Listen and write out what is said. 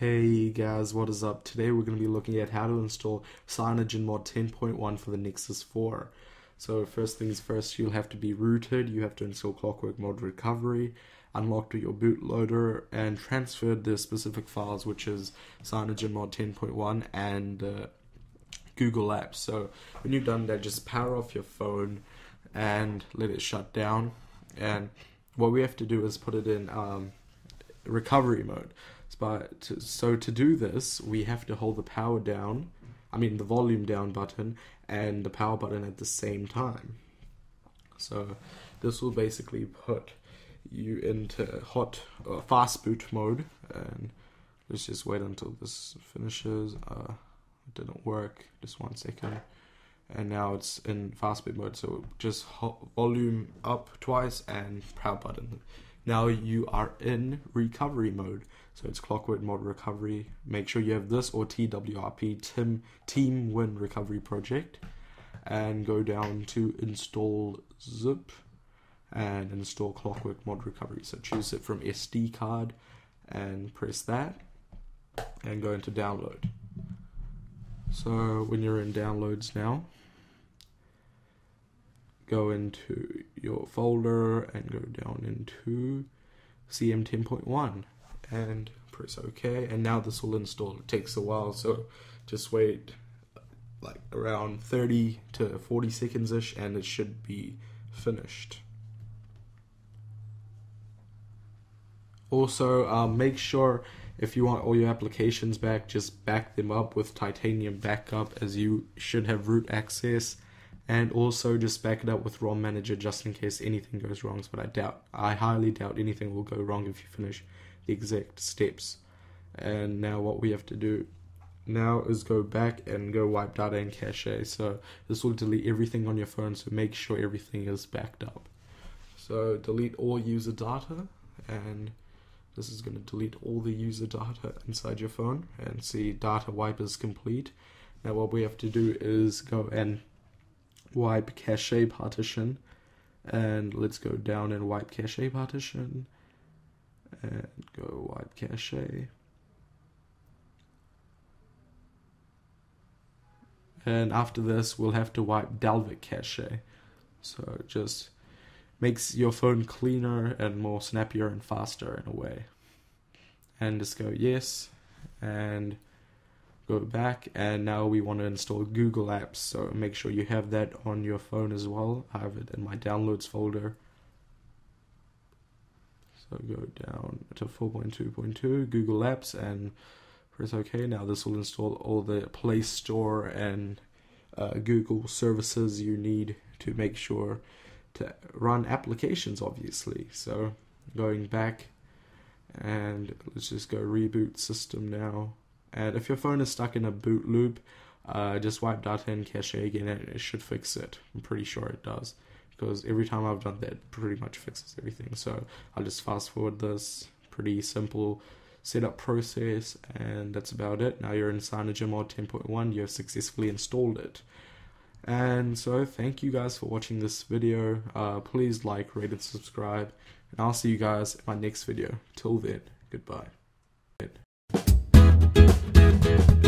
guys, what is up? Today we're going to be looking at how to install CyanogenMod 10.1 for the Nexus 4. So first things first, you'll have to be rooted, you have to install Clockwork Mod Recovery, unlock your bootloader, and transfer the specific files, which is CyanogenMod 10.1 and uh, Google Apps. So when you've done that, just power off your phone and let it shut down. And what we have to do is put it in um, recovery mode. But to, so to do this, we have to hold the power down, I mean the volume down button and the power button at the same time. So this will basically put you into hot uh, fast boot mode and let's just wait until this finishes. Uh, it didn't work. Just one second. And now it's in fast boot mode. So just volume up twice and power button. Now you are in recovery mode. So it's Clockwork Mod Recovery. Make sure you have this or TWRP Team Team Win Recovery Project, and go down to install zip and install Clockwork Mod Recovery. So choose it from SD card and press that, and go into download. So when you're in downloads now, go into your folder and go down into CM10.1 and press OK. And now this will install. It takes a while, so just wait like around 30 to 40 seconds ish and it should be finished. Also, um, make sure if you want all your applications back, just back them up with Titanium Backup as you should have root access and also just back it up with ROM Manager just in case anything goes wrong. But I doubt, I highly doubt anything will go wrong if you finish the exact steps. And now what we have to do now is go back and go wipe data and cache. So this will delete everything on your phone. So make sure everything is backed up. So delete all user data and this is going to delete all the user data inside your phone and see data wipe is complete. Now what we have to do is go and wipe cache partition and let's go down and wipe cache partition and go wipe cache and after this we'll have to wipe Dalvik cache so just makes your phone cleaner and more snappier and faster in a way. And just go yes and go back and now we want to install Google Apps so make sure you have that on your phone as well. I have it in my downloads folder. So go down to 4.2.2 Google Apps and press OK now this will install all the Play Store and uh, Google services you need to make sure to run applications obviously. So going back and let's just go reboot system now and if your phone is stuck in a boot loop, uh, just wipe data and cache again and it should fix it. I'm pretty sure it does because every time I've done that, it pretty much fixes everything. So I'll just fast forward this. Pretty simple setup process, and that's about it. Now you're in CyanogenMod 10.1, you have successfully installed it. And so, thank you guys for watching this video. Uh, please like, rate, and subscribe. And I'll see you guys in my next video. Till then, goodbye. Thank you.